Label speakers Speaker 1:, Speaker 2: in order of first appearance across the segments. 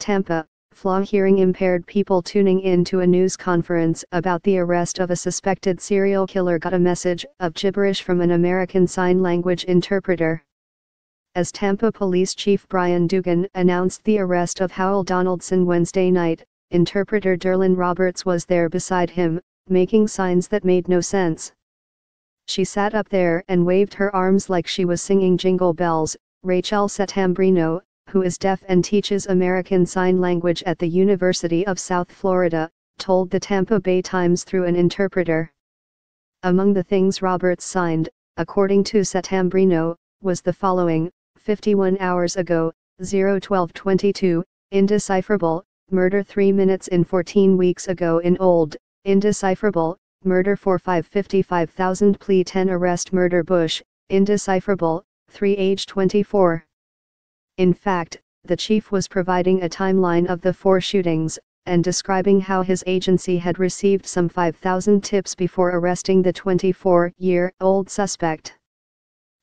Speaker 1: Tampa, flaw hearing impaired people tuning in to a news conference about the arrest of a suspected serial killer got a message of gibberish from an American Sign Language interpreter. As Tampa Police Chief Brian Dugan announced the arrest of Howell Donaldson Wednesday night, interpreter Derlyn Roberts was there beside him, making signs that made no sense. She sat up there and waved her arms like she was singing jingle bells, Rachel Settembrino, who is deaf and teaches American Sign Language at the University of South Florida, told the Tampa Bay Times through an interpreter. Among the things Roberts signed, according to Settembrino, was the following, 51 hours ago, 01222, indecipherable, murder 3 minutes in 14 weeks ago in old, indecipherable, murder 4 555,000 plea 10 arrest murder Bush, indecipherable, 3 age 24. In fact, the chief was providing a timeline of the four shootings, and describing how his agency had received some 5,000 tips before arresting the 24-year-old suspect.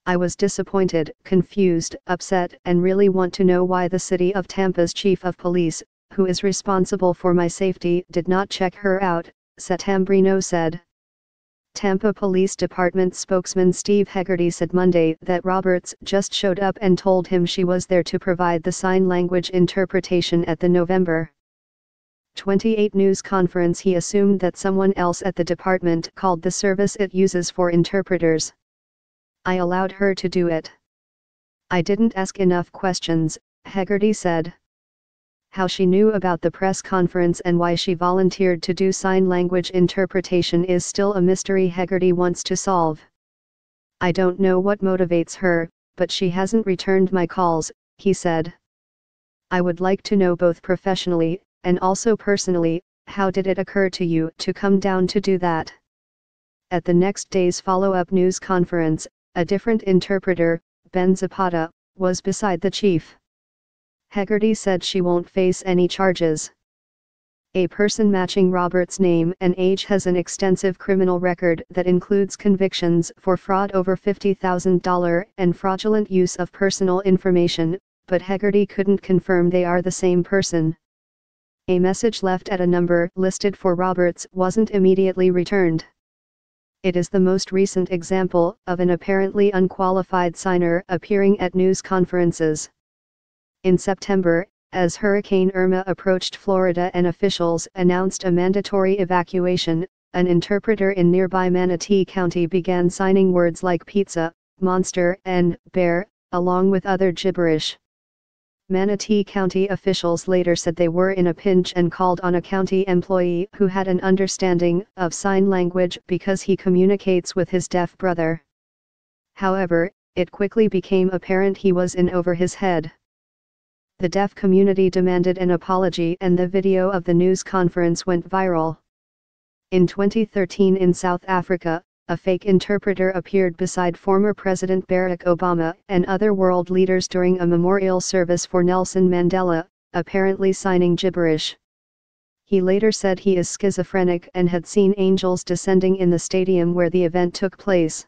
Speaker 1: I was disappointed, confused, upset, and really want to know why the city of Tampa's chief of police, who is responsible for my safety, did not check her out, Settembrino said. Tampa Police Department spokesman Steve Hegarty said Monday that Roberts just showed up and told him she was there to provide the sign language interpretation at the November 28 news conference he assumed that someone else at the department called the service it uses for interpreters. I allowed her to do it. I didn't ask enough questions, Hegarty said. How she knew about the press conference and why she volunteered to do sign language interpretation is still a mystery Hegarty wants to solve. I don't know what motivates her, but she hasn't returned my calls, he said. I would like to know both professionally, and also personally, how did it occur to you to come down to do that? At the next day's follow-up news conference, a different interpreter, Ben Zapata, was beside the chief. Hegarty said she won't face any charges. A person matching Robert's name and age has an extensive criminal record that includes convictions for fraud over $50,000 and fraudulent use of personal information, but Hegarty couldn't confirm they are the same person. A message left at a number listed for Roberts wasn't immediately returned. It is the most recent example of an apparently unqualified signer appearing at news conferences. In September, as Hurricane Irma approached Florida and officials announced a mandatory evacuation, an interpreter in nearby Manatee County began signing words like pizza, monster, and bear, along with other gibberish. Manatee County officials later said they were in a pinch and called on a county employee who had an understanding of sign language because he communicates with his deaf brother. However, it quickly became apparent he was in over his head the deaf community demanded an apology and the video of the news conference went viral. In 2013 in South Africa, a fake interpreter appeared beside former President Barack Obama and other world leaders during a memorial service for Nelson Mandela, apparently signing gibberish. He later said he is schizophrenic and had seen angels descending in the stadium where the event took place.